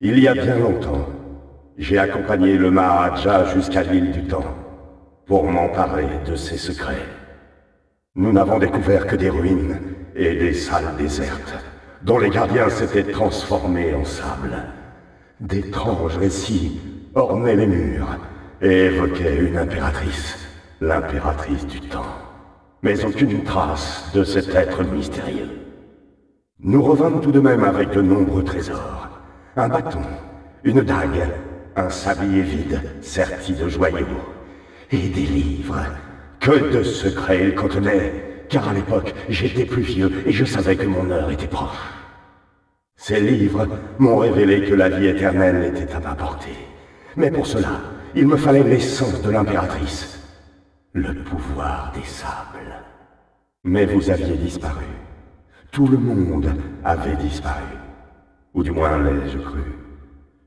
Il y a bien longtemps, j'ai accompagné le Maharaja jusqu'à l'île du Temps pour m'emparer de ses secrets. Nous n'avons découvert que des ruines et des salles désertes, dont les gardiens s'étaient transformés en sable. D'étranges récits ornaient les murs et évoquaient une impératrice, l'impératrice du temps. Mais aucune trace de cet être mystérieux. Nous revînmes tout de même avec de nombreux trésors. Un bâton, une dague, un sablier vide serti de joyaux, et des livres. Que de secrets ils contenaient, car à l'époque j'étais plus vieux et je savais que mon heure était proche. Ces livres m'ont révélé que la vie éternelle était à ma portée. Mais pour cela, il me fallait l'essence de l'impératrice, le pouvoir des sables. Mais vous aviez disparu. Tout le monde avait disparu. Ou du moins l'ai-je cru?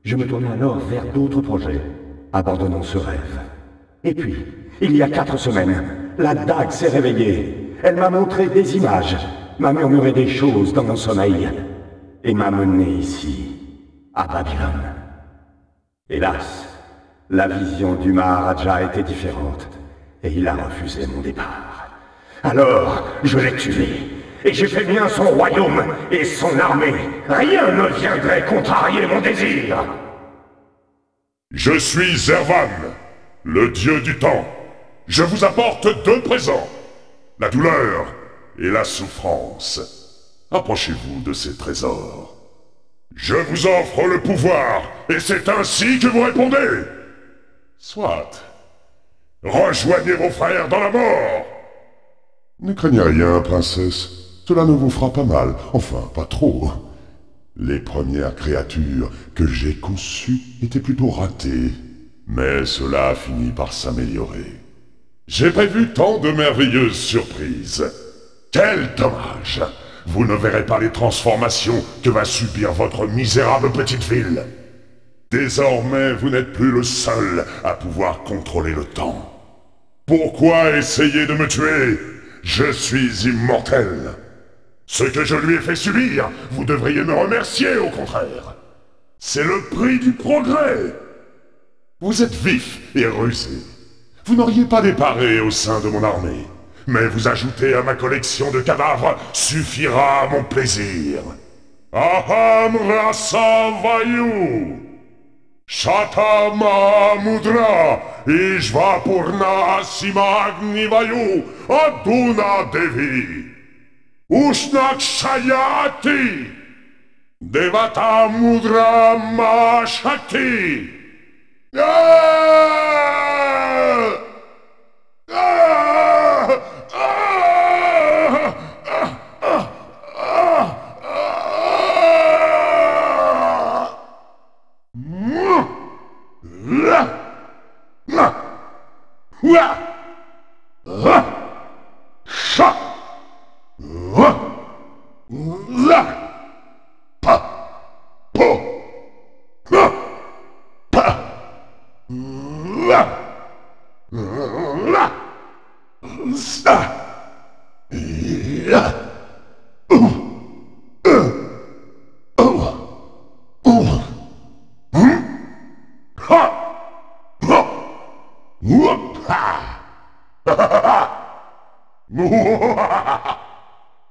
Je me tournai alors vers d'autres projets, abandonnant ce rêve. Et puis, il y a quatre semaines, la dague s'est réveillée. Elle m'a montré des images, m'a murmuré des choses dans mon sommeil, et m'a mené ici, à Babylone. Hélas, la vision du Maharaja était différente, et il a refusé mon départ. Alors, je l'ai tué, et j'ai fait bien son royaume et son armée. Rien ne viendrait contrarier mon désir. Je suis Zervan, le dieu du temps. Je vous apporte deux présents. La douleur et la souffrance. Approchez-vous de ces trésors. Je vous offre le pouvoir, et c'est ainsi que vous répondez. Soit. Rejoignez vos frères dans la mort. Ne craignez rien, princesse. Cela ne vous fera pas mal. Enfin, pas trop. Les premières créatures que j'ai conçues étaient plutôt ratées. Mais cela a fini par s'améliorer. J'ai prévu tant de merveilleuses surprises. Quel dommage Vous ne verrez pas les transformations que va subir votre misérable petite ville. Désormais, vous n'êtes plus le seul à pouvoir contrôler le temps. Pourquoi essayer de me tuer? Je suis immortel. Ce que je lui ai fait subir, vous devriez me remercier au contraire. C'est le prix du progrès. Vous êtes vif et rusé. Vous n'auriez pas déparé au sein de mon armée. Mais vous ajouter à ma collection de cadavres suffira à mon plaisir. Aham. Ishvapurna vayu. Aduna devi. उष्णाक्षयाति देवता मुद्रा मा शक्ति Yeah! Whoop!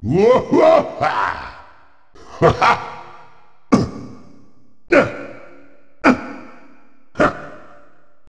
Ah! Ha ha!